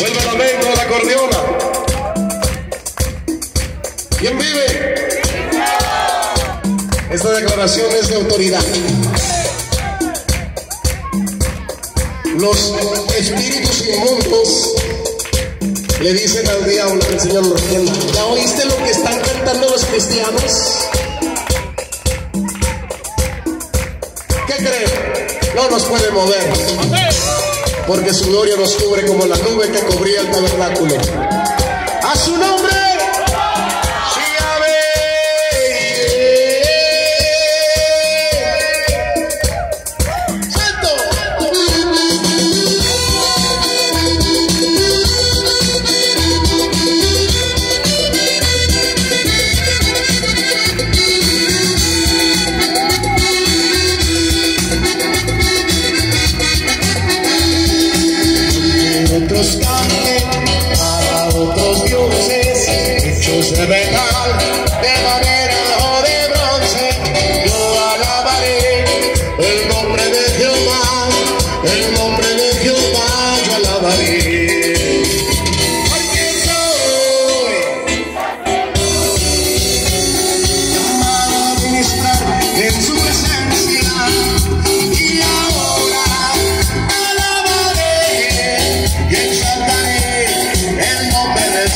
Vuelve la mente a la acordeona. ¿Quién vive? Esta declaración es de autoridad. Los espíritus inmundos le dicen al diablo, el Señor lo refienda, ¿ya oíste lo que están cantando los cristianos? ¿Qué creen? No nos puede mover, porque su gloria nos cubre como la nube que cubría el tabernáculo. A su nombre.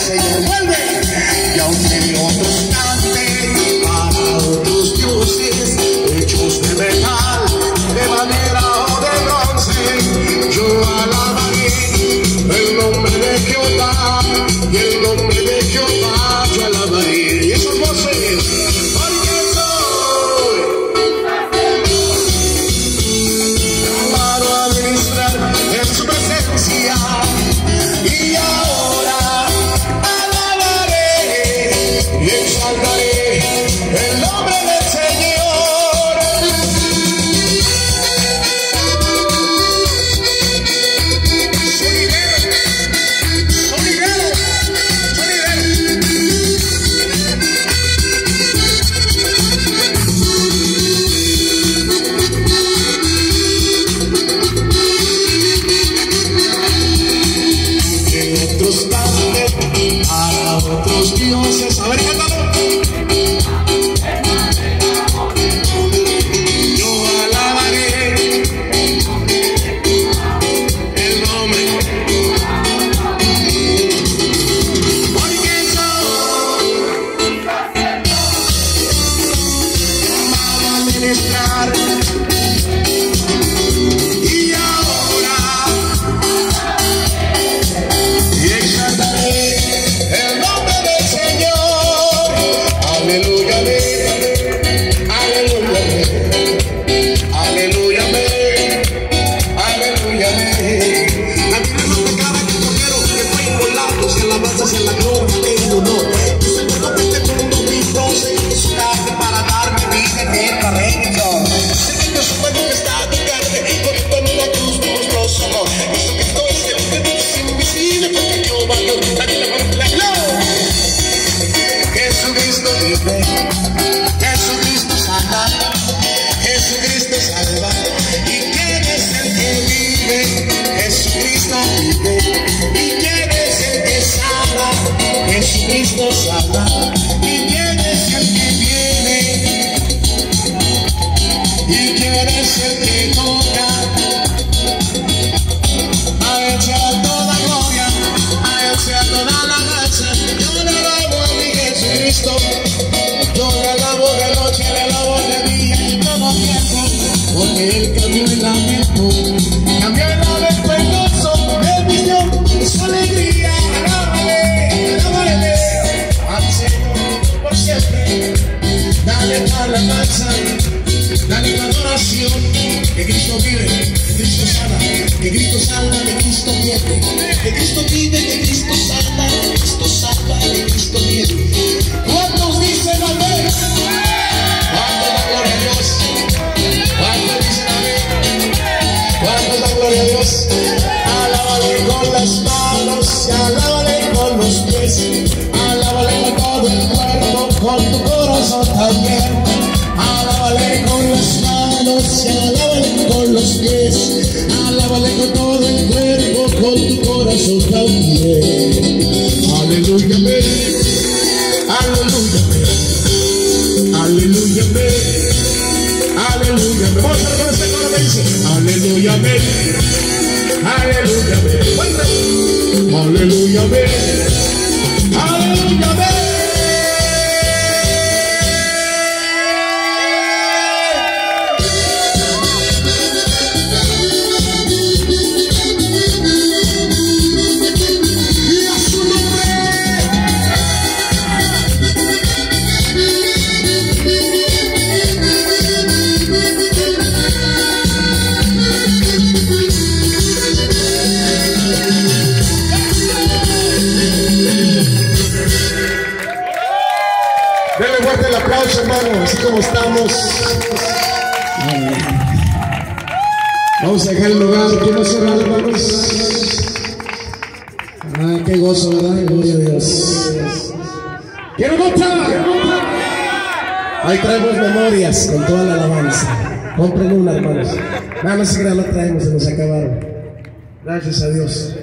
Nombre del Señor. Vuelve a otros Jesucristo vive, Jesucristo sana, Jesucristo salva. ¿Y quién es el que vive? Jesucristo vive. ¿Y quién es el que sana? Jesucristo sana. ¿Y quién es el que viene? ¿Y quién es el que toca? Jesucristo, yo le de noche, le alabo de día. Y todo tiempo, porque él cambió el lamento, cambió el gozo, el millón. Y su alegría. Alábale, alábale. A mi Señor por siempre. Dale alabanza, dale la adoración, que Cristo vive, que Cristo sana, que Cristo salva, que Cristo vive, que Cristo vive, Con las manos, alábale con los pies, alábale con todo el cuerpo, con tu corazón también. Alábale con las manos, alábale con los pies, alábale con todo el cuerpo, con tu corazón también. Aleluya, amén. Aleluya, amén. Aleluya, amén. Aleluya. Aleluya, amén. Aleluya, amén. Aleluya, amén. Aleluya, amén. Así como estamos. Vamos a dejar el lugar. ¿Quién va a cerrar, hermanos? Ah, qué gozo, ¿verdad? Gloria a Dios. ¡Quiero contar! Ahí traemos memorias con toda la alabanza. Compren una, hermanos. Nada más que la traemos, se nos acabaron. Gracias a Dios.